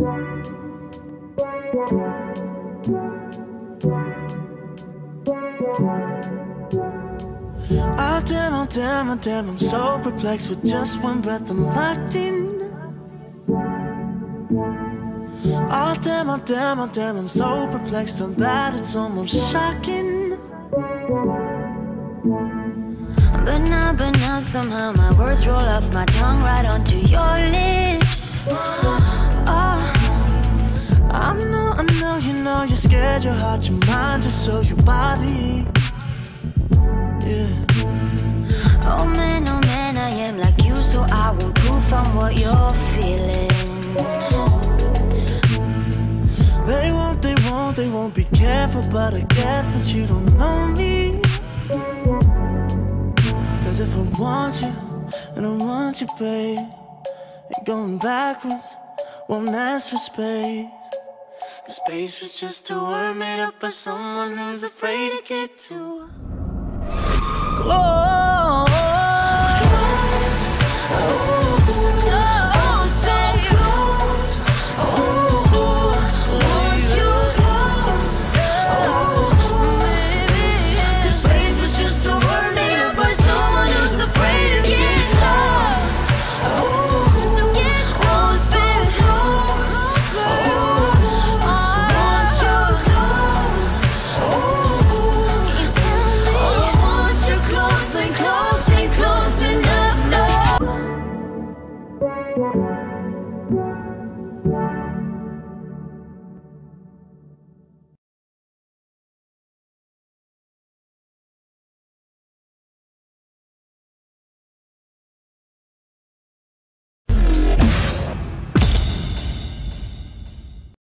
Oh damn, oh damn, oh damn, I'm so perplexed with just one breath I'm locked in. Oh damn, oh damn, oh damn, I'm so perplexed on that it's almost shocking. But now, but now, somehow my words roll off my tongue right onto your your heart, your mind, just so your body. Yeah. oh man, oh man, I am like you, so I won't proof on what you're feeling. They won't, they won't, they won't be careful, but I guess that you don't know me. Cause if I want you, and I want you, babe, ain't going backwards, won't ask for space. Space was just a word made up by someone who's afraid to get too.